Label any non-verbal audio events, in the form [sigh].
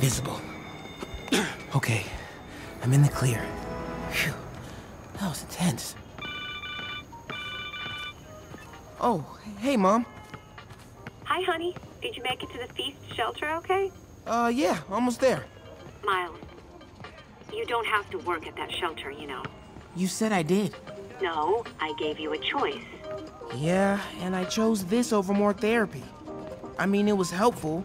invisible. [clears throat] okay, I'm in the clear. Phew, that was intense. Oh, hey, Mom. Hi, honey. Did you make it to the F.E.A.S.T. shelter okay? Uh, yeah, almost there. Miles, you don't have to work at that shelter, you know. You said I did. No, I gave you a choice. Yeah, and I chose this over more therapy. I mean, it was helpful.